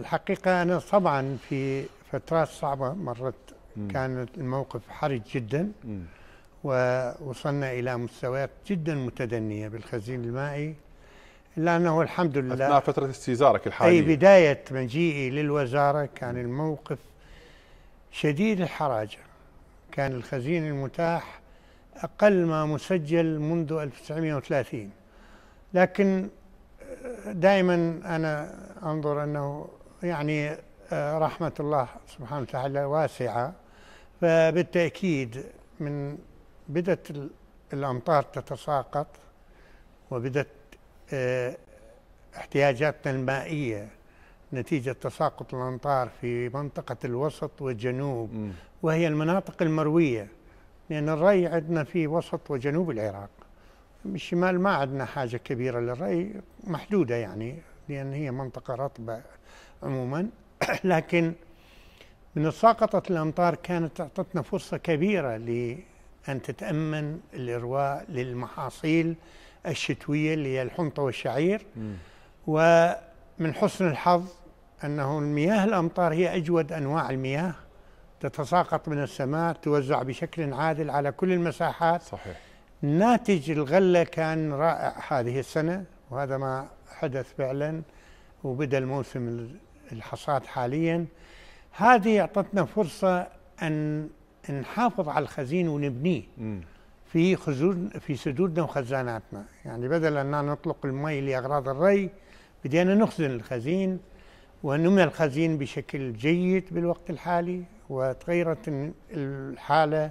الحقيقة أنا طبعا في فترات صعبة مرت. كان الموقف حرج جدا. ووصلنا إلى مستويات جدا متدنية بالخزين المائي. إلا أنه الحمد لله. أثناء فترة استيزارك الحالية. أي بداية مجيئي للوزارة كان الموقف شديد الحراجة. كان الخزين المتاح أقل ما مسجل منذ 1930 لكن دائما أنا أنظر أنه يعني آه، رحمة الله سبحانه وتعالى واسعة. فبالتأكيد من بدأت الأمطار تتساقط وبدأت آه، احتياجاتنا المائية نتيجة تساقط الأمطار في منطقة الوسط والجنوب. وهي المناطق المروية لأن الري عندنا في وسط وجنوب العراق. بالشمال ما عندنا حاجة كبيرة للري محدودة يعني لأن هي منطقة رطبة. عموما. لكن من ساقطت الأمطار كانت أعطتنا فرصة كبيرة لأن تتأمن الإرواء للمحاصيل الشتوية اللي هي الحنطة والشعير. ومن حسن الحظ أنه المياه الأمطار هي أجود أنواع المياه تتساقط من السماء توزع بشكل عادل على كل المساحات. صحيح. ناتج الغلة كان رائع هذه السنة وهذا ما حدث فعلا وبدأ الموسم الحصاد حاليا. هذه أعطتنا فرصة أن نحافظ على الخزين ونبنيه في خزون في سدودنا وخزاناتنا. يعني بدل أن نطلق المي لأغراض الري بدينا نخزن الخزين ونمى الخزين بشكل جيد بالوقت الحالي وتغيرت الحالة.